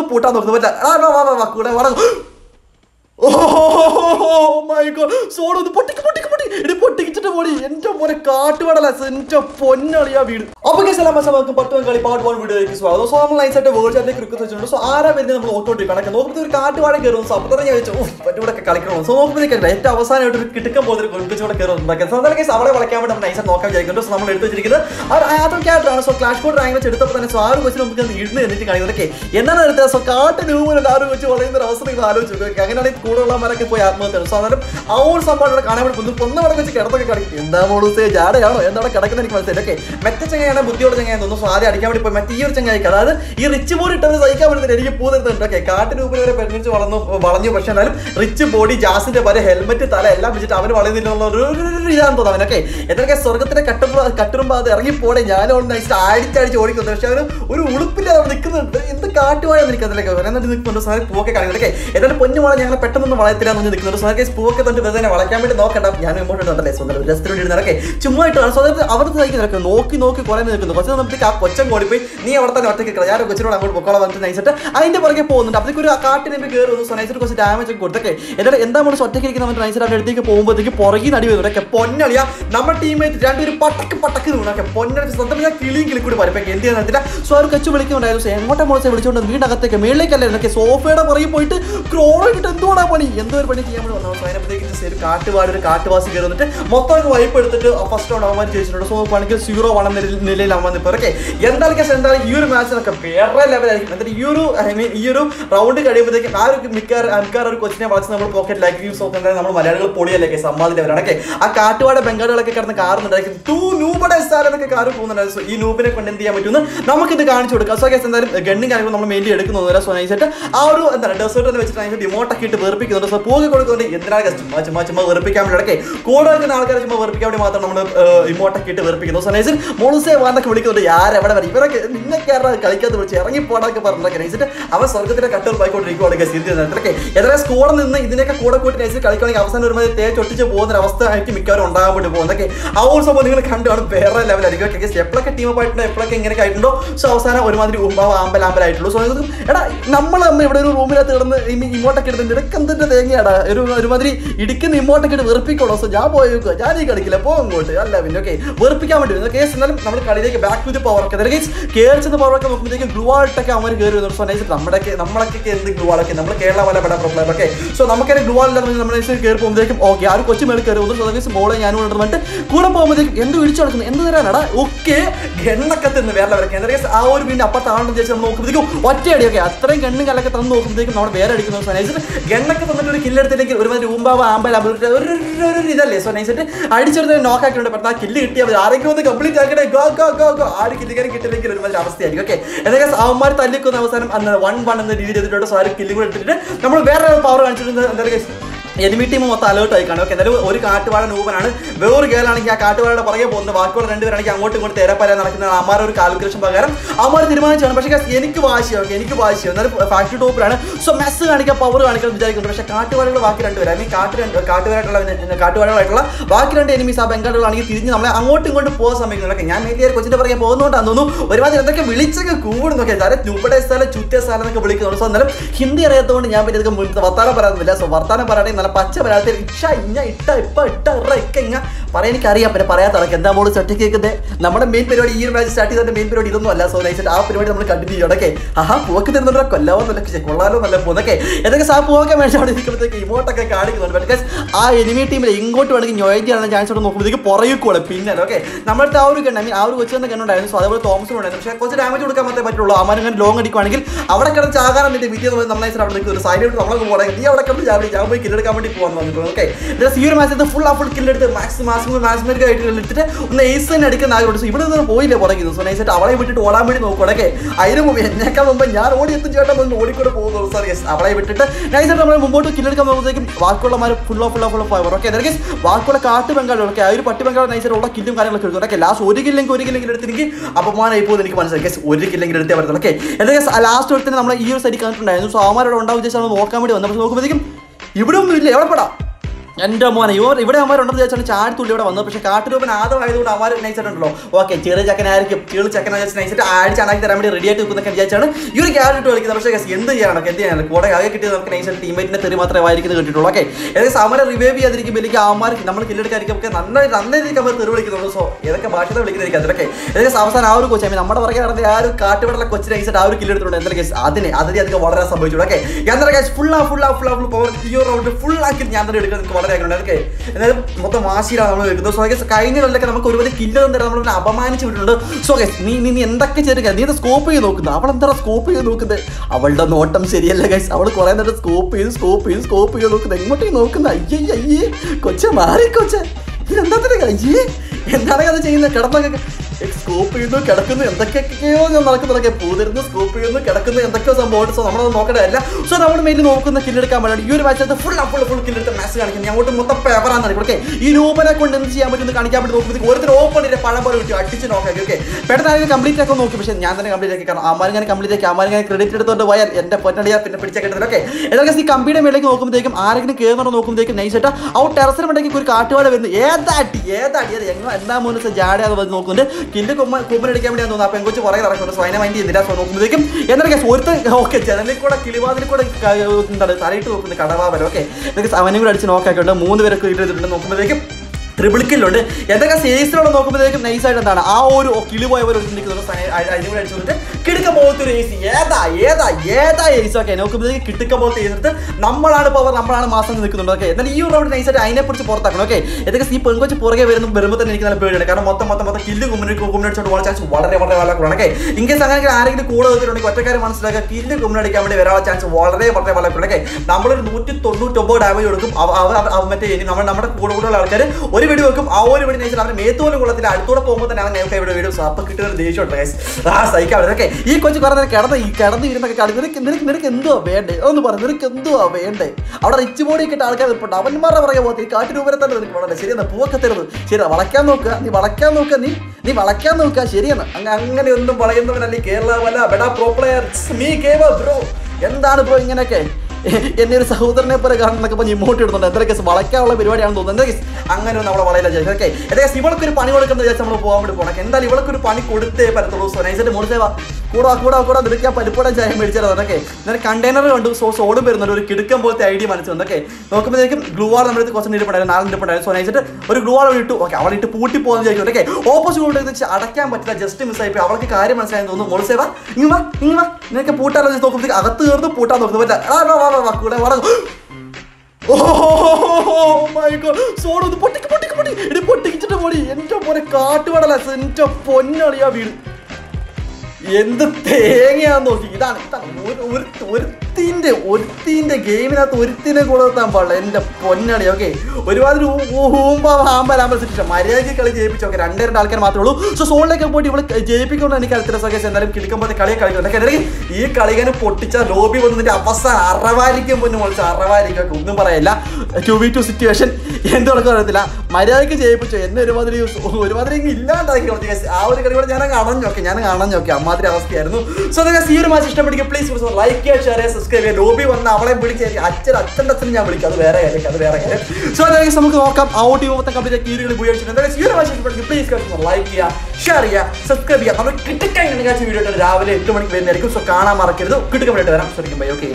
ഒന്ന് പൂട്ടാൻ നോക്കുന്നു പറ്റില്ല ആ, വാ, വാ, വാ, കൂടെ വാ ഒന്ന് പൊട്ടിക്ക് പൊട്ടിക്ക് പൊട്ടി ഇടി പൊട്ടിച്ചിട്ട് പോടി. എന്റെ മോനെ കാട്ടുപടല. എന്റെ പൊന്നളിയാ വീട്. എല്ലാം നമുക്ക് പത്ത് ബംഗാളി പാർട്ട് വൺ വീഡിയോയിലേക്ക് സ്വാഗതം. സോ നമ്മൾ നൈസായിട്ട് വേൾഡ് ചാറ്റിലേക്ക് ക്രിക്കറ്റ് വെച്ചിട്ടുണ്ട്. സോ ആരാ വരുന്നത് നമ്മൾ ഓട്ടോട്ടി കണക്ക് നോക്കുമ്പോൾ ഒരു കാട്ടുപാട കയറും സോ അപ്പോൾ ഞാൻ വെച്ചു പറ്റൂടെ കളിക്കണം? സോ നോക്കുമ്പോഴേക്കും ഏറ്റവും അവസാനമായിട്ട് ഒരു കിടക്കം പോലെ ഒരു കുളിപ്പിച്ചോടെ കയറുന്നുണ്ടാക്കി സോ അതൊക്കെ കേസ് അവളെ വളയ്ക്കാൻ വേണ്ടി നമ്മൾ നൈസായിട്ട് നോക്കാൻ വിചാരിക്കുന്നുണ്ട്. സോ നമ്മൾ എടുത്ത് വെച്ചിരിക്കുന്നത് ആ ആദ്യം ക്യാരക്ടറാണ് സോ ക്ലാഷ് കോഡ് റാങ്ക് വെച്ച് എടുത്തപ്പോൾ തന്നെ സോ ആ ഒരു വെച്ച് നമുക്ക് ഇരുന്ന് എന്നിട്ട് കാണിക്കുന്നതൊക്കെ എന്നാണ് എടുത്തത് സോ കാട്ട് കാട്ടിന് ആ ആറ് വെച്ച് വളയുന്ന ഒരു അവസ്ഥ നിങ്ങൾ ആലോചിച്ച് നോക്കുക അങ്ങനെയാണെങ്കിൽ കൂടുള്ളവന്മാരൊക്കെ പോയി ആത്മഹത്യ സോ അന്നേരം ആ ഒരു സംഭവം ഇവിടെ കാണാൻ വേണ്ടി ഒന്ന് പൊന്ന് വടക്ക് വെച്ച് കിടത്തൊക്കെ കളിക്കും. എന്താ മോളൂസേ ജാടയാണോ? എന്താണ് കിടക്കുന്നത് എനിക്ക് മനസ്സിലായി ഓക്കെ മെറ്റ ചങ്ങയാണ് ചങ്ങായി തോന്നുന്നു. സോ ആദ്യം അടിക്കാൻ വേണ്ടി പോയി. മറ്റേ ഈ ഒരു ചങ്ങായിക്ക് അതായത് ഈ റിച്ച് ബോഡി ഇട്ടത് സഹിക്കാൻ പറ്റുന്നില്ല എനിക്ക് പൂതിരുത്തുണ്ട് ഓക്കെ കാട്ടിന് മുമ്പിൽ വരെ പെരുമിച്ച് വളർന്നു വളഞ്ഞു. പക്ഷേ എന്നാലും റിച്ച് ബോഡി ജാസിന്റെ വരെ ഹെൽമെറ്റ് തല എല്ലാം വെച്ചിട്ട് അവന് വളയുന്നില്ല എന്നുള്ള ഒരു ഓക്കെ എത്രയൊക്കെ ഇതാന്ന് തോന്നുന്നു അവനൊക്കെ. എന്തൊക്കെ സ്വർഗത്തിന്റെ കട്ടുമ്പോ കട്ടുമ്പോ അത് ഇറങ്ങിപ്പോടെ ഞാനോട് നൈസ് അടിച്ചടിച്ച് ഓടിക്കുന്നു. പക്ഷെ അവന് ഒരു ഉളുപ്പില്ലാതെ അവിടെ നിൽക്കുന്നുണ്ട്. എന്ത് കാട്ടുവാഴ എനിക്ക് അതിലേക്ക് എന്നിട്ട് നിൽക്കുന്നുണ്ട്? സാർ പൂവൊക്കെ കളിക്കുന്നതൊക്കെ എന്നിട്ട് പൊന്നു വള ഞങ്ങളെ പെട്ടെന്ന് വളയത്തില്ല എന്ന് നിൽക്കുന്നുണ്ട്. കേസ് പൂവൊക്കെ തൊട്ട് വെറുതെ വളയ്ക്കാൻ വേണ്ടി നോക്കണ്ട. ഞാൻ ഇങ്ങോട്ട് ഉണ്ടല്ലേ സ്വന്തം രസത്തിന് വേണ്ടി ഇടുന്നതൊക്കെ ചുമ്മാ ഇട്ടാണ് സോ അതായത് അവർ സഹിക്കുന്നതൊക്കെ നോക്കി നോക്കി കുറേ നിൽക്കുന്നു കുറച്ച് നമുക്ക് ആ കൊച്ചൻ ഓടിപ്പോയി. നീ അവിടെ തന്നെ ഒറ്റയ്ക്ക് നിൽക്കണം ഞാൻ കൊച്ചിനോട് അങ്ങോട്ട് പൊക്കോളാം വന്നിട്ട് നൈസിട്ട് അതിന്റെ പുറകെ പോകുന്നുണ്ട്. അപ്പോഴേക്ക് ഒരു കാട്ടിന് എനിക്ക് കയറി വന്നു. സോ കുറച്ച് ഡാമേജ് ഒക്കെ കൊടുത്തൊക്കെ. എന്നിട്ട് എന്താ നമ്മൾ ഒറ്റയ്ക്ക് ഇരിക്കുന്ന നമ്മുടെ നൈസിട്ട് അവരുടെ അടുത്തേക്ക് പോകുമ്പോഴത്തേക്ക് പുറകിൽ നടി വരുന്നതൊക്കെ പൊന്നളിയാ. നമ്മുടെ ടീമേറ്റ് രണ്ടുപേരും പട്ടക്ക് പട്ടക്ക് വീണൊക്കെ പൊന്നടി സ്വന്തം ഞാൻ കിളിയും കിളിക്കൂടി കൂടി പറയപ്പൊക്കെ എന്ത് ചെയ്യാൻ സോ അവർ കച്ചു വിളിക്കുന്നുണ്ടായിരുന്നു. സോ എങ്ങോട്ടാ മോളെ വിളിച്ചുകൊണ്ട് വീടകത്തേക്ക് മേളിലേക്കല്ലേ എന്നൊക്കെ സോഫയുടെ പുറകിൽ പോയിട്ട് ക്രോൾ ഇട്ടിട്ട് എന്തുകൊണ്ടാ പണി? എന്തോ ഒരു പണി ചെയ്യാൻ വേണ്ടി വന്നു. സോ അതിനപ്പോഴത്തേക്ക് ഒരു കാട്ടുപാട് ഒരു കാട്ടുവാസി കയറി വന്നിട്ട് മൊത്തം ഒരു വൈപ്പ് എടുത്തിട്ട് ഫസ്റ്റ് റൗണ്ട് അവന്മാർ ജയിച്ചിട്ടുണ്ട്. സോ പണിക്ക് സീറോ വൺ എന്ന ഇപ്പോൾ ഓക്കെ എന്തായാലും എന്തായാലും ഈ ഒരു മാച്ചിനൊക്കെ വേറെ ലെവലായിരിക്കും എന്നിട്ട് ഈ ഒരു ഐ മീൻ ഈ ഒരു റൗണ്ട് കഴിയുമ്പോഴത്തേക്കും ആ ഒരു മിക്കാർ മിക്കാർ ഒരു കൊച്ചിനെ വളച്ച് നമ്മൾ പോക്കറ്റ് ലൈക്ക് യൂസ് നോക്കുന്നത് നമ്മൾ മലയാളികൾ പൊളിയല്ലേ കേസ് സമ്മാദിച്ചവരാണ് ഓക്കെ ആ കാട്ടുപാട് ബംഗാളുകളൊക്കെ കിടന്ന് കാറുന്നുണ്ടായിരിക്കും ടു നൂബടെ എന്നൊക്കെ കാർ പോകുന്നുണ്ടായിരുന്നു സോ ഈ നൂബിനെ കൊണ്ട് എന്ത് ചെയ്യാൻ പറ്റുമെന്ന് നമുക്കിത് കാണിച്ചു കൊടുക്കാം. സോ കേസ് എന്തായാലും ഗണ്ണും കാര്യങ്ങളും നമ്മൾ മെയിൻലി എടുക്കുന്നു സോ നൈസായിട്ട് ആ ഒരു എന്താണ് ഡെസേർട്ട് എന്ന് വെച്ചിട്ട് അതിന്റെ ഡിമോട്ടൊക്കെ ഇട്ട് വെറുപ്പിക്കുന്നുണ്ട് സോ പോകി കൊടുക്കുന്നുണ്ട്. എന്തിനാണ് guys ചുമ്മാ ചുമ്മാ വെറുപ്പിക്കാൻ വേണ്ടി ഇടയ്ക്ക് കൂടെ ആൾക്കാരെ ചുമ്മാ വെറുപ്പിക്കാൻ വേണ്ടി മാത്രം നമ്മൾ ഇമോട്ടൊക്കെ ഇട്ട് വെറുപ്പിക്കുന്നു സോ നൈസിൽ മോളുസേ വാന്നൊക്കെ വിളിക്കുന്നുണ്ട്. ആരെവിടെ വരെ? ഇവരൊക്കെ നിങ്ങൾക്ക് ആരാ കളിക്കാത്ത വിളിച്ച്? ഇറങ്ങി പോടാക്കി പറഞ്ഞൊക്കെ നൈസിട്ട് അവൻ സ്വർഗത്തിന്റെ കട്ടർ പോയിക്കൊണ്ടിരിക്കുവാണ് നേരത്തെ എത്ര സ്കൂളിൽ നിന്ന് ഇതിനൊക്കെ കൂടെ കൂട്ടി നൈസിൽ കളിക്കുകയാണെങ്കിൽ അവസാനം വരുമ്പോൾ തേച്ചൊട്ടിച്ച് പോകുന്ന അവസ്ഥ ആയിരിക്കും മിക്കവാറും ഉണ്ടാകാൻ വേണ്ടി പോകുന്നതൊക്കെ ആ ഒരു സംഭവം നിങ്ങൾ കണ്ടാണ് വേറെ ലെവലായിരിക്കും എപ്പോഴൊക്കെ ടീം ആയിട്ടുണ്ടോ എപ്പോഴൊക്കെ ഇങ്ങനെ ആയിട്ടുണ്ടോ? സോ അവസാനം ഒരുമാതിരി ഉമ്പാവ് ആമ്പൽ ആമ്പലായിട്ടുള്ളൂ. സോ എടാ നമ്മൾ അന്ന് ഇവിടെ ഒരു റൂമിനകത്ത് കിടന്ന് ഇങ്ങോട്ടൊക്കെ ഇടുന്ന ഇടക്കെന്തിന്റെ തേങ്ങയാടാ? ഒരു ഒരുമാതിരി ഇടിക്കുന്ന ഇങ്ങോട്ടൊക്കെ ഇട്ട് വെറുപ്പിക്കോളൂ സോ ഞാൻ പോയേക്കുക ഞാൻ ഈ കളിക്കില്ല. പോ ഇങ്ങോട്ട് അല്ല പിന്നെ ഓക്കെ വെറുപ്പിക്കാൻ വേണ്ടി കേസ് എന്നാലും നമ്മൾ കളിയിലേക്ക് ബാക്ക് ടു ദി പവർ ഒക്കെ. കേസ് കയറിച്ചെന്ന് പവർ ഒക്കെ നോക്കുമ്പോഴത്തേക്കും ഗ്ലൂ ആൾട്ടൊക്കെ അവർ കയറി വരുന്നു സോ നൈസ് നമ്മുടെയൊക്കെ നമ്മളൊക്കെ എന്ത് ഗ്ലൂ ആളൊക്കെ നമ്മൾ കേരള പോലെ പെടാ പ്രോബ്ലം ഒക്കെ സോ നമുക്കൊരു ഗ്ലൂ ആളില്ല നമ്മൾ കയറി പോകുമ്പോഴേക്കും ഓക്കെ ആ ഒരു കൊച്ചു മേളിൽ കയറി വന്നു സോ നൈസ് മോളെ ഞാനും കൊണ്ടുവന്നിട്ട് കൂടെ പോകുമ്പോഴത്തേക്കും എന്ത് ഇടിച്ചു നടക്കുന്നു? എന്ത് തരാനടാ? ഓക്കെ ഗണ്ണൊക്കെ തന്നെ വേറെ ലെവലൊക്കെ എന്താ ആ ഒരു വീണ്ടും അപ്പത്താണെന്ന് വിചാരിച്ച് നമ്മൾ നോക്കുമ്പോഴത്തേക്കും ഒറ്റയടി. ഒക്കെ അത്രയും ഗണ്ണും കല്ലൊക്കെ തന്ന് നോക്കുമ്പോഴത്തേക്കും നമ്മൾ വേറെ അടിക്കുന്നു. സോ നൈസ് ഗണ്ണൊക്കെ തന്നിട്ട് ഒരു കില്ലെടുത്തില്ലെങ്കിൽ ഒരുമാതിരി ഊമ്പാവ് ആമ്പൽ ഒരു ഇതല്ലേ? സോ നൈസിട്ട് അടിച്ചെടുത്ത് നോക്ക് ആക്കിയിട്ടുണ്ട്. പെട്ടെന്ന് ആ കില്ല് കിട്ടിയാൽ ആരെങ്കിലും ഒന്ന് കംപ്ലീറ്റ് ആക്കട്ടെ. ഗോ ഗോ ആര് കില്ലുകാരും കിട്ടില്ലെങ്കിൽ ഒരുമാതിരി അവസ്ഥയായിരിക്കും ഓക്കെ എന്തൊക്കെ അവന്മാർ തല്ലിക്കുന്ന അവസാനം അന്ന് വൺ വൺ എന്ന രീതി ചെയ്തിട്ടുണ്ട്. സോ ആ ഒരു കില്ലും എടുത്തിട്ട് നമ്മൾ വേറെ പവർ കാണിച്ചിട്ടുണ്ട്. എന്താ എനിമി ടീം മൊത്തം അലേർട്ട് ആയി കാണും ഓക്കെ എന്തായാലും ഒരു കാട്ടുവാഴ നൂപനാണ്. വേറൊരു കേരളാണെങ്കിൽ ആ കാട്ടുവാഴയുടെ പുറകെ പോകുന്നത് ബാക്കിയുള്ള രണ്ടുപേരാണെങ്കിൽ അങ്ങോട്ടും ഇങ്ങോട്ട് തേരപ്പര നടക്കുന്ന അമ്മാരുടെ ഒരു കാൽക്കുലേഷൻ പ്രകാരം. അമ്മാർ തീരുമാനിച്ചാണ് പക്ഷേ എനിക്ക് വാശിയോ. ഓക്കെ എനിക്ക് വാശിയോ. എന്നാലും ഫാക്ടറി ടോപ്പിലാണ് സോ മെസ്സ് കാണിക്കാൻ പവർ കാണിക്കാൻ വിചാരിക്കുന്നുണ്ട് പക്ഷേ കാട്ടുവാഴകൾ ബാക്കി രണ്ടുപേരും ഐ മീൻ കാട്ട് രണ്ട് കാട്ടുവാഴായിട്ടുള്ള കാട്ടുവാഴകളായിട്ടുള്ള ബാക്കി രണ്ട് എനിമീസ് ആ ബംഗാളുകളാണെങ്കിൽ തിരിഞ്ഞ് നമ്മളെ അങ്ങോട്ടും ഇങ്ങോട്ടും പോകാൻ ഓക്കെ ഞാൻ മേലിയ കൊച്ചിന്റെ പുറകെ പോകുന്നതുകൊണ്ടാണ് തോന്നുന്നു. ഒരുപാട് എന്തൊക്കെ വിളിച്ചൊക്കെ കൂടുന്നു. ഓക്കെ അതായത് ചുപ്പടെ സ്ഥലം ചുറ്റ സ്ഥലം എന്നൊക്കെ വിളിക്കുന്നുണ്ട് സോ എന്നാലും ഹിന്ദി അറിയാത്തതുകൊണ്ട് ഞാൻ പിന്നെ ഇതൊക്കെ വർത്താനം പറയാനൊന്നുമില്ല സോ വർത്താനം പറയുകയാണെങ്കിൽ നല്ല പച്ച മലയാളത്തിൽ ഇഷ ഇഞ്ഞ ഇട്ട ഇപ്പ ഇട്ട ഇറ ഇക്ക ഇങ്ങ. പറയാൻ എനിക്കറിയാം. പിന്നെ പറയാത്ത ആൾക്ക് എന്താ മോൾ സെറ്റ് കേൾക്കുന്നത് നമ്മുടെ മെയിൻ പരിപാടി ഈ ഒരു മാച്ച് സ്റ്റാർട്ട് ചെയ്തതിന്റെ മെയിൻ പരിപാടി ഇതൊന്നും അല്ല. സോ നൈസ് ആ പരിപാടി നമ്മൾ കണ്ടിന്യൂ ചെയ്യും ഓക്കെ ആഹാ പൂവൊക്കെ തരുന്നുണ്ടോ? കൊല്ലാവോ നല്ല കൊള്ളാലോ നല്ല പോകുന്നൊക്കെ എന്തൊക്കെ സാ പൂവൊക്കെ മേടിച്ച് അവിടെ ഇരിക്കുമ്പോഴത്തേക്ക് ഇമോട്ടൊക്കെ കാണിക്കുന്നുണ്ട്. ബിക്കോസ് ആ എനിമി ടീമിൽ ഇങ്ങോട്ട് വേണമെങ്കിൽ ചെയ്യാനുള്ള ചാൻസ് ഉണ്ട് നോക്കുമ്പോഴത്തേക്ക് പുറകെ കൂടെ പിന്നെ ഓക്കെ നമ്മുടെ ആ ഒരു ഗണ്ണ് ആ ഒരു കൊച്ചു തന്നെ കണ്ടുണ്ടായിരുന്നു സോ അതേപോലെ തോമസും ഉണ്ടായിരുന്നു. പക്ഷേ കുറച്ച് ഡാമേജ് കൊടുക്കാൻ മാത്രമേ പറ്റുള്ളൂ. അമാരും ലോങ് അടിക്കുവാണെങ്കിൽ അവിടെ കിടന്ന് ചാകാൻ വേണ്ടി വിദ്യ നമ്മൾ നൈസ് അവിടെ ഒരു സൈഡിലോട്ട് നമ്മളൊക്കെ പോകണം. നീ അവിടെ കിടന്ന് ചാടി ഞാൻ പോയി കില്ലെടുക്കാൻ വേണ്ടി പോകാൻ വന്നിട്ടുണ്ട് ഓക്കെ ഈ ഒരു മാച്ച് ഫുൾ ആ ഫുൾ കില്ലെടുത്ത് മാക്സ് മാക്സിമം മാക്സിമം ആയിട്ട് എടുത്തിട്ട് ഒന്ന് ഏസ് തന്നെ അടിക്കുന്ന ആഗ്രഹം ഇവിടെ നിന്ന് പോയില്ലേ പുറകിൽ സോ നൈസായിട്ട് അവളെ വിട്ടിട്ട് ഓടാൻ വേണ്ടി നോക്കുകയൊക്കെ അതിന് മുമ്പ് എന്നേക്കാൾ മുമ്പ് ഞാൻ ഓടി എത്തും ചേട്ടൻ ഒന്ന് ഓടിക്കൂടെ പോകുന്നു സാർ യെസ് അവളെ വിട്ടിട്ട് നൈസായിട്ട് നമ്മൾ മുമ്പോട്ട് കില്ലെടുക്കാൻ പോകുമ്പോഴത്തേക്കും ബാക്കിയുള്ളമാർ full of full fire okay അതായത് ബാക്കിയുള്ള കാട്ട് ബംഗാളികളൊക്കെ ആ ഒരു പട്ടി ബംഗാൾ നൈസായിട്ട് ഉള്ള കില്ലും കാര്യങ്ങളൊക്കെ എടുത്തു. ഓക്കെ ലാസ്റ്റ് ഒരു കില്ലെങ്കിൽ ഒരു കില്ലെങ്കിൽ എടുത്തെങ്കിൽ അപമാനമായി പോകുന്നത് എനിക്ക് മനസ്സിലായി. Guys, ഒരു കില്ലെങ്കിൽ എടുത്തേ പറ്റത്തുള്ളൂ. ഓക്കെ എന്താ ലാസ്റ്റ് എടുത്തിട്ട് നമ്മൾ ഈ ഒരു സൈഡിൽ കണ്ടിട്ടുണ്ടായിരുന്നു. സോ അവന്മാരോട് ഉണ്ടാവും ഉദ്ദേശം നോക്കാൻ വേണ്ടി വന്നു. പക്ഷെ നോക്കുമ്പോഴത്തേക്കും ഇവിടെ ഒന്നും ഇല്ല എവിടെ പെടാം? എന്റെ മോനെ ഇവർ ഇവിടെ അമ്മമാരുണ്ടെന്ന് വിചാരിച്ചാണ് ചാടിത്തുള്ളി ഇവിടെ വന്നത്. പക്ഷേ കാട്ടുരൂപൻ ആദ്യമായതുകൊണ്ട് അമ്മമാർ നയിച്ചിട്ടുണ്ടല്ലോ ഓക്കെ ചെറിയ ചക്കനായിരിക്കും. ചെറു ചക്കന നയിച്ചിട്ട് ആഴ്ച ആഴ്ച തരാൻ വേണ്ടി റെഡി ആയിട്ട് നിൽക്കുന്നൊക്കെ വിചാരിച്ചാണ് ഒരു ക്യാരറ്റ് കളിക്കുന്നത്. പക്ഷേ എന്ത് ചെയ്യാനോ എന്ത് ചെയ്യാനോ കൂടെ ആകെ കിട്ടിയത് നമുക്ക് നൈസായിട്ട് ടീമേറ്റിന്റെ തെറി മാത്രമേ ആയിരിക്കുന്നത് കിട്ടിയിട്ടുള്ളൂ ഓക്കെ ഏകദേശം സമരം റിവൈവ് എനിക്ക് അമ്മമാർ നമ്മൾ കില്ലെടുക്കാതിരിക്കും ഒക്കെ നന്നായി നന്നായി രീതിക്ക് അവർ തെറി വിളിക്കുന്നുള്ളൂ. സോ ഏതൊക്കെ ഭാഷ വിളിക്കുന്നതായിരിക്കും അതിലൊക്കെ. ഏകദേശം അവസാനം ആ ഒരു കൊച്ചു ഐ മീൻ നമ്മുടെ പുറകെ നടന്ന ആ ഒരു കാട്ടുവിടല കൊച്ചിനെ നയിച്ചിട്ട് ആ ഒരു കില്ലെടുത്തിട്ടുണ്ട് എന്തായാലും guys, അതിനെ അതിനെ അതൊക്കെ വളരെ സംഭവിച്ചു ഓക്കെ ഞാൻ ഫുൾ ആ ഫുൾ ആ ഫുൾ ആ ഫുൾ പവർ ഫുൾ ആക്കി ഞാൻ തന്നെ എടുക്കുന്നത് വളരെ ആഗ്രഹമുണ്ട് ഓക്കെ എന്നാലും മൊത്തം വാശിയിലാണ് നമ്മൾ എടുക്കുന്നത് സോ ഗസ് കഴിഞ്ഞ കൊല്ലൊക്കെ നമുക്ക് ഒരുപാട് കില്ല് തന്നിട്ട് ഇവനെ അപമാനിച്ച് വിട്ടിട്ടുണ്ട്. സോ ഗസ് നീ നീ എന്തൊക്കെ ചെയ്തിരിക്കുക നീ സ്കോപ്പ് ചെയ്ത് നോക്കുന്നത്? അവൾ എന്താ സ്കോപ്പ് ചെയ്ത് നോക്കുന്നത്? അവളുടെ നോട്ടം ശരിയല്ല ഗൈസ് അവൾ കുറെ നേരം സ്കോപ്പ് ചെയ്ത് സ്കോപ്പ് ചെയ്ത് സ്കോപ്പ് ചെയ്ത് നോക്കുന്നത്. എങ്ങോട്ടേക്ക് നോക്കുന്നത്? അയ്യേ അയ്യേ. കൊച്ചെ മാറി ഇത് എന്താ അയ്യേ. എന്താണ് അത് ചെയ്യുന്നത്? കിടന്നൊക്കെ സ്കോപ്പ് ചെയ്യുന്നു കിടക്കുന്നു എന്തൊക്കെയൊക്കെയോ ഞാൻ നടക്കുന്നതൊക്കെ പൂതിരുന്നു സ്കോപ്പ് ചെയ്യുന്നു കിടക്കുന്നു എന്തൊക്കെയോ സംഭവം സോ നമ്മളത് നോക്കേണ്ടതല്ല. സോ നമ്മൾ മെയിൻ നോക്കുന്ന കില്ലെടുക്കാൻ വേണ്ടി ഈ ഒരു മാച്ച് ഫുൾ ഫുൾ ഫുൾ കില്ലെടുത്ത മാസ് കാണിക്കുന്നത് അങ്ങോട്ട് മൊത്തം പേപ്പറാന്ന് അറിയാം ഓക്കെ ഈ രൂപനെ കൊണ്ട് എന്ത് ചെയ്യാൻ പറ്റുമെന്ന് കാണിക്കാൻ വേണ്ടി നോക്കുമ്പോൾ ഓരോരുത്തർ ഇല്ല പഴം പോലെ കിട്ടി അടിച്ച് നോക്കാം ഓക്കെ പെട്ടെന്ന് അതിന് കംപ്ലീറ്റ് ആക്കാൻ നോക്കി പക്ഷേ ഞാൻ തന്നെ കംപ്ലീറ്റ് ആക്കി. കാരണം അമ്മാരിങ്ങനെ കംപ്ലീറ്റ് ആക്കി അമ്മാരിങ്ങനെ ക്രെഡിറ്റ് എടുത്തോണ്ട് പോയാൽ എന്റെ പൊന്നടിയാ പിന്നെ പിടിച്ച കിട്ടുന്നത് ഓക്കെ ഏതൊക്കെ ഈ കമ്പിയുടെ മേലേക്ക് നോക്കുമ്പോഴത്തേക്കും ആരെങ്കിലും കയറുന്നുണ്ടോ നോക്കുമ്പോഴത്തേക്കും നൈസായിട്ട് ആ ടെറസിന് വേണ്ടെങ്കിൽ ഒരു കാട്ടുവാല വരുന്നു. ഏതാട്ടി ഏതാട്ടി അത് എങ്ങനെ എന്താ മൂന്ന് പറഞ്ഞ് നോക്കുന്നുണ്ട്. കില്ല് കൊമ്മ അടിക്കാൻ വേണ്ടി തോന്നുന്നു. ആ പെങ്കൊച്ച് പുറകെ നടക്കുന്നു സോ അതിനെ മൈൻഡ് ചെയ്തില്ല സോ നോക്കുമ്പോഴേക്കും എന്തൊക്കെ സുഹൃത്ത് ഓക്കെ ജനലിൽ കൂടെ കിളിവാതിൽ കൂടെ എന്താണ് തലയിട്ട് നോക്കുന്നത് കടവാവല ഓക്കെ ഇതൊക്കെ അവനും കൂടെ അടിച്ച് നോക്കാക്കുണ്ട് മൂന്ന് പേരൊക്കെ ഇട്ടിട്ടുണ്ട് നോക്കുമ്പോഴത്തേക്കും ട്രിപ്പിൾ കില്ലുണ്ട് എന്തൊക്കെ സീരീസിലൂടെ നോക്കുമ്പോഴത്തേക്കും നൈസായിട്ട് എന്താണ് ആ ഒരു കിളി പോയ പോലെ അടിപൊളി അടിച്ചു വന്നിട്ട് കിടുക്ക ഒരു ഏസി ഏതാ ഏതാ ഏതാ ഏസി ഒക്കെ നോക്കുമ്പോഴത്തേക്ക് കിട്ടുക്ക പോലത്തെ ഏസിട്ട് നമ്മളാണ് പവർ നമ്മളാണ് മാസം നിൽക്കുന്നുണ്ട്. ഓക്കെ എന്നാൽ ഈ ഒരു റൗണ്ട് നൈസായിട്ട് അതിനെ കുറിച്ച് പുറത്താക്കണം. ഓക്കെ ഏതൊക്കെ ഈ പെൺകൊച്ച് പുറകെ വരുന്ന വരുമ്പോൾ തന്നെ എനിക്ക് നല്ല പേടിയാണ്. കാരണം മൊത്തം മൊത്തം മൊത്തം കില്ല് കുമ്മിനെ കുമ്മിനടിച്ചോണ്ട് വളരെ ചാൻസ് വളരെ വളരെ വളരെ കുറവാണ്. ഓക്കെ ഇൻകേസ് അങ്ങനെ ആരെങ്കിലും കൂടെ വെച്ചിട്ടുണ്ടെങ്കിൽ ഒറ്റക്കാരെ മനസ്സിലാക്കുക കില്ല് കുമ്മിനടിക്കാൻ വേണ്ടി വരാനുള്ള ചാൻസ് വളരെ വളരെ വളരെ കുറവാണ്. ഓക്കെ നമ്മളൊരു നൂറ്റി തൊണ്ണൂറ്റൊമ്പത് ഡാമേജ് കൊടുക്കും മറ്റേ നമ്മൾ നമ്മുടെ കൂടെ കൂടെയുള്ള ആൾക്കാർ ഒരു വെടി വെക്കും ആ ഒരു വെടി നയിച്ചാൽ അവരുടെ മേത്തോലും കുളത്തിൽ അടുത്തൂടെ പോകുമ്പോൾ തന്നെ അവൻ നേരത്തെ ഇവിടെ വീടും അപ്പം കിട്ടുന്ന ദേഷ്യം ഉണ്ട്. ആ സഹിക്കാൻ ഓക്കെ ഈ കൊച്ചു പറഞ്ഞ കിടന്ന് ഈ കിടന്ന് ഇരുന്നൊക്കെ കളി നിനക്ക് നിനക്ക് നിനക്ക് എന്തുവാ വേണ്ടേ? ഒന്ന് പറഞ്ഞു നിനക്ക് എന്തുവാ വേണ്ടേ? അവിടെ റിച്ച് ബോഡി കിട്ട ആൾക്കാർ നിൽപ്പുണ്ട്. അവന്മാരുടെ പറയാൻ പോകത്തി ഈ കാട്ടു രൂപരെ തന്നെ നിനക്ക് വേണ്ടേ ശരിയെന്നാ പൂവൊക്കെ തരുന്നത്. ശരി വളയ്ക്കാൻ നോക്കുക. നീ വളയ്ക്കാൻ നോക്കുക നീ നീ വളയ്ക്കാൻ നോക്കുക. ശരിയെന്ന് അങ്ങ് അങ്ങനെ ഒന്നും വളയുന്നവനല്ലേ കേരള വല്ല ബെഡാ പ്രോ പ്ലെയർ മീ കേവ ബ്രോ എന്താണ് ബ്രോ ഇങ്ങനെയൊക്കെ? എന്നെ ഒരു സഹോദരനെ പോലെ കാണുന്നൊക്കെ പറഞ്ഞ് ഇമോട്ട് ഇടുന്നുണ്ട്. എത്ര കേസ് വളയ്ക്കാനുള്ള പരിപാടിയാണെന്ന് തോന്നുന്നത് കേസ് അങ്ങനെ നമ്മളെ വളയില്ല ചേച്ചി ഓക്കെ ഏകദേശം ഇവൾക്കൊരു പണി കൊടുക്കുന്നത് വിചാരിച്ച് നമ്മൾ പോകാൻ വേണ്ടി പോകണം എന്തായാലും ഇവൾക്ക് ഒരു പണി കൊടുത്തേ പറ്റത്തുള്ളൂ. സോ നൈസായിട്ട് മുറിച്ചേവാ കൂടാ കൂടാ കൂടാ നിനക്ക് ഞാൻ പരിപ്പോടെ ചായ മേടിച്ചാൽ അതൊക്കെ ഞാൻ കണ്ടെയ്നർ കണ്ടു സോ സോഡും വരുന്നുണ്ട്. ഒരു കിടുക്കം പോലത്തെ ഐഡിയ മനസ്സിൽ ഓക്കെ നോക്കുമ്പോഴത്തേക്കും ഗ്ലൂ ആർ നമ്മുടെ അടുത്ത് കുറച്ച് നിരപ്പുണ്ടായിരുന്നു നാല് നിരപ്പുണ്ടായിരുന്നു സോ നയിച്ചിട്ട് ഒരു ഗ്ലൂ വാൾ ഇട്ടു. ഓക്കെ അവൾ ഇട്ട് പൂട്ടി പോകുന്ന വിചാരിക്കും. ഓക്കെ ഓപ്പോസിറ്റ് വെച്ച് അടയ്ക്കാൻ പറ്റില്ല ജസ്റ്റ് മിസ് പോയി. അവൾക്ക് കാര്യം മനസ്സിലായെന്ന് തോന്നുന്നു. മോൾ സേവ ഇങ്ങ വാ നിനക്ക് പൂട്ടാലോ നോക്കുമ്പോഴത്തേക്ക് അകത്ത് കയറുന്നു പൂട്ടാൻ നോക്കുന്നു. പറ്റില്ല. കൂടെ വാ, ഓ മൈ ഗോഡ് സോഡ് ഒന്ന് പൊട്ടിക്ക് പൊട്ടിക്ക് പൊട്ടി. എടി പൊട്ടിച്ചിട്ട് പോടി. എന്റെ പോലെ കാട്ടുവടല എന്റെ പൊന്നളിയാ വീട്. എന്ത് തേങ്ങയാന്ന് നോക്കി. ഇതാണ് ഇതാണ്. ഒരു- ഒരു ഒരുത്തിന്റെ ഒരുത്തിന്റെ ഗെയിമിനകത്ത് ഒരുത്തിനെ കൂടെ നിർത്താൻ പാടില്ല. എന്റെ പൊന്നടി ഓക്കെ ഒരുപാട് ഊമ്പാമ്പാലാമ്പൽ സിറ്റുവേഷൻ മര്യാദയ്ക്ക് കളി ജയിപ്പിച്ചു ഓക്കെ രണ്ടേ രണ്ട് ആൾക്കാർ മാത്രമേ ഉള്ളൂ. സോ സോളിലേക്ക് പോയിട്ട് ഇവിടെ ജയിപ്പിക്കൊണ്ട് എനിക്ക് അടുത്ത സൊക്കേസ് എന്തായാലും കിടക്കുമ്പോൾ കളിയെ കളിക്കുന്നത് എനിക്ക് ഈ കളികനെ പൊട്ടിച്ച ലോബി വന്നതിന്റെ അവസാനം അറവാരിക്കും മുന്നേ മുളിച്ച അറവാരിക്കും ഒന്നും പറയില്ല. ടു വി ടു സിറ്റുവേഷൻ എന്ത് നടക്കും അറിയത്തില്ല. മര്യാദയ്ക്ക് ജയിപ്പിച്ചു. എന്നെ ഒരുമാതിരി ഒരുമാതിരി ഇല്ലാണ്ടാക്കി ആ ഒരു കളി കൂടെ ഞാൻ കാണാൻ നോക്കി ഞാൻ കാണാൻ നോക്കി അമ്മാതിരി അവസ്ഥയായിരുന്നു. സോ നിങ്ങൾ ഈ ഒരു മാച്ച് ഇഷ്ടപ്പെടുക പ്ലീസ് ലൈക്ക് ചെയ്യുക ഷെയർ ചെയ്യുക സബ്സ്ക്രൈബ് ചെയ്യുക ലോബി വന്ന് അവളെ വിളിക്കുക അച്ഛൻ അച്ഛന്റെ അച്ഛനും ഞാൻ വിളിക്കാം. അത് വേറെ കാര്യം അത് വേറെ കാര്യം. സോ അതായത് നമുക്ക് നോക്കാം. ഔട്ട് മൊത്തം കംപ്ലീറ്റ് കീരുകൾ ഉപയോഗിച്ചിട്ടുണ്ട്. പ്ലീസ് ലൈക്ക് ചെയ്യുക ഷെയർ ചെയ്യുക സബ്സ്ക്രൈബ് ചെയ്യുക. നമ്മൾ കിട്ടിക്കാൻ വീഡിയോ രാവിലെ എട്ട് മണിക്ക് വരുന്നതായിരിക്കും. സോ കാണാൻ മറക്കരുത്. കിട്ടുക വേണ്ടിയിട്ട് വരാം. ശ്രമിക്കും ബൈ ഓക്കെ